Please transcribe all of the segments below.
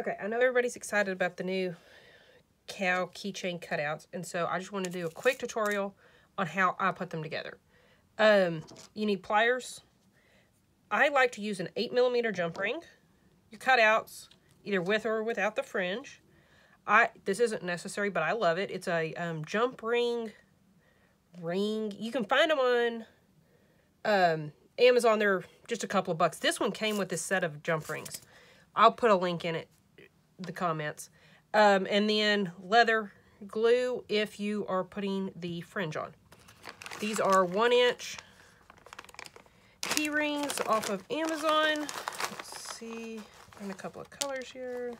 Okay, I know everybody's excited about the new cow keychain cutouts, and so I just want to do a quick tutorial on how I put them together. Um, you need pliers. I like to use an 8 millimeter jump ring. Your cutouts, either with or without the fringe. I This isn't necessary, but I love it. It's a um, jump ring ring. You can find them on um, Amazon. They're just a couple of bucks. This one came with this set of jump rings. I'll put a link in it, the comments. Um, and then leather glue if you are putting the fringe on. These are one inch key rings off of Amazon. Let's see, find a couple of colors here.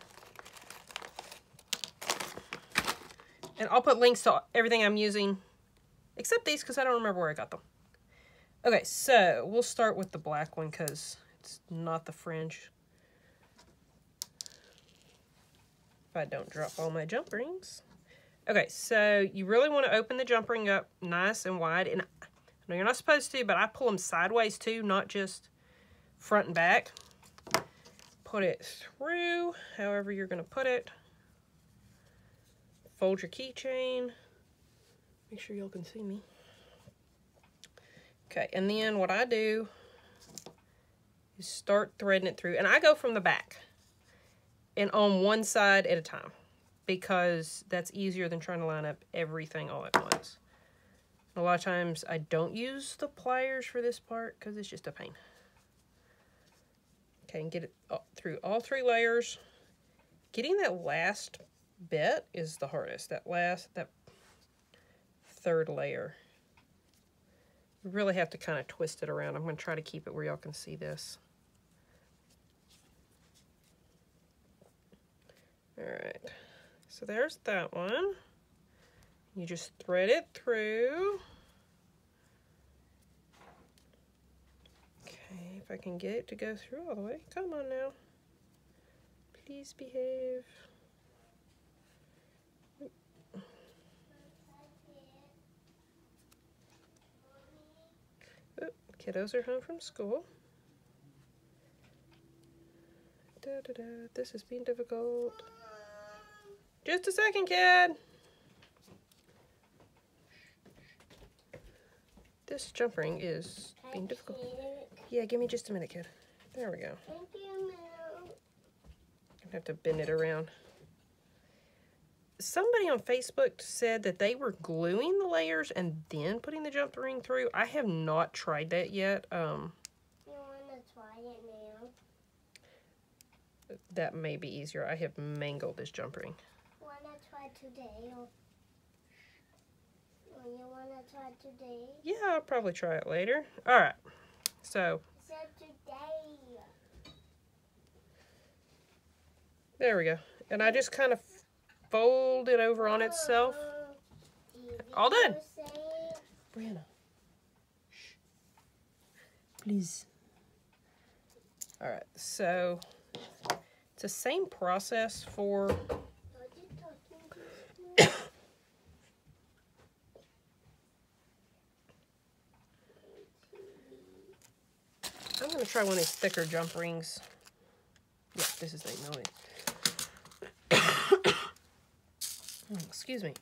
And I'll put links to everything I'm using, except these because I don't remember where I got them. Okay, so we'll start with the black one because it's not the fringe. If I don't drop all my jump rings. Okay, so you really want to open the jump ring up nice and wide. And I know you're not supposed to, but I pull them sideways too, not just front and back. Put it through however you're going to put it. Fold your keychain. Make sure y'all can see me. Okay, and then what I do is start threading it through. And I go from the back and on one side at a time because that's easier than trying to line up everything all at once. A lot of times I don't use the pliers for this part because it's just a pain. Okay, and get it through all three layers. Getting that last bit is the hardest. That last, that third layer. You really have to kind of twist it around. I'm going to try to keep it where y'all can see this. All right, so there's that one. You just thread it through. Okay, if I can get it to go through all the way. Come on now. Please behave. kiddos are home from school. Da, da, da. This is being difficult. Just a second, kid. This jump ring is being difficult. Yeah, give me just a minute, kid. There we go. I have to bend it around somebody on Facebook said that they were gluing the layers and then putting the jump ring through. I have not tried that yet. Um, you want to try it? That may be easier. I have mangled this jump ring. Want to try today? Or, you want to try today? Yeah, I'll probably try it later. All right. So. today. There we go. And I just kind of fold it over on itself. Oh. All done. Brianna. Shh. Please. All right, so it's the same process for I'm going to try one of these thicker jump rings. Yeah, this is 8 millimeter. Excuse me.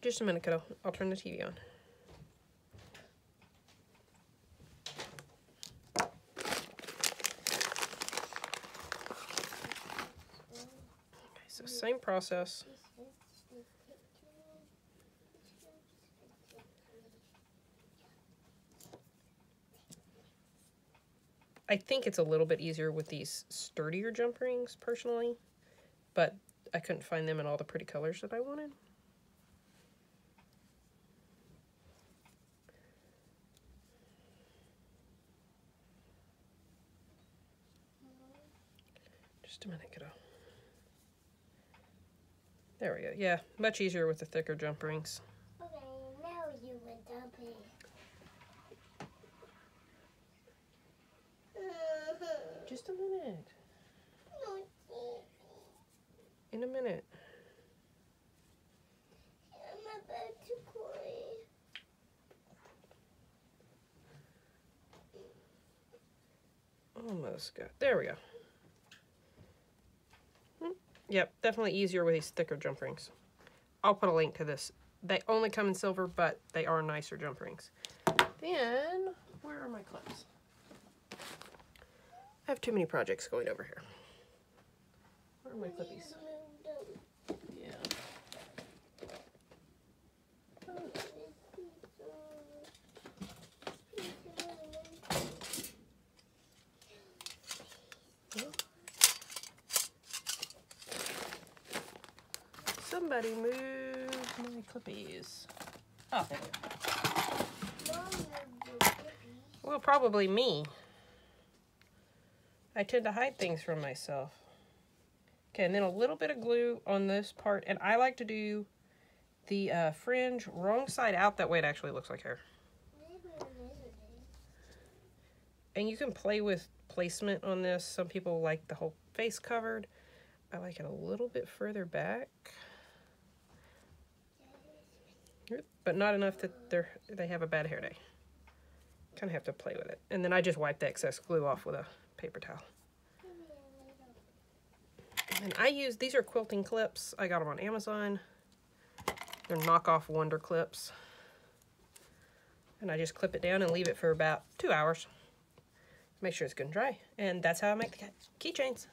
Just a minute, kiddo. I'll turn the TV on. Okay, so same process. I think it's a little bit easier with these sturdier jump rings, personally but I couldn't find them in all the pretty colors that I wanted. Just a minute, kiddo. There we go. Yeah, much easier with the thicker jump rings. Okay, now you went jumping. Mm-hmm. Just a minute in a minute. I'm about to cry. Almost got, there we go. Yep, definitely easier with these thicker jump rings. I'll put a link to this. They only come in silver, but they are nicer jump rings. Then, where are my clips? I have too many projects going over here. Where are my clippies? Somebody move my clippies. Oh, there. Well, probably me. I tend to hide things from myself. Okay, and then a little bit of glue on this part. And I like to do the uh, fringe wrong side out. That way it actually looks like hair. And you can play with placement on this. Some people like the whole face covered. I like it a little bit further back. But not enough that they're they have a bad hair day. Kind of have to play with it. And then I just wipe the excess glue off with a paper towel. And I use, these are quilting clips. I got them on Amazon. They're knockoff Wonder clips. And I just clip it down and leave it for about two hours. Make sure it's good and dry. And that's how I make the keychains.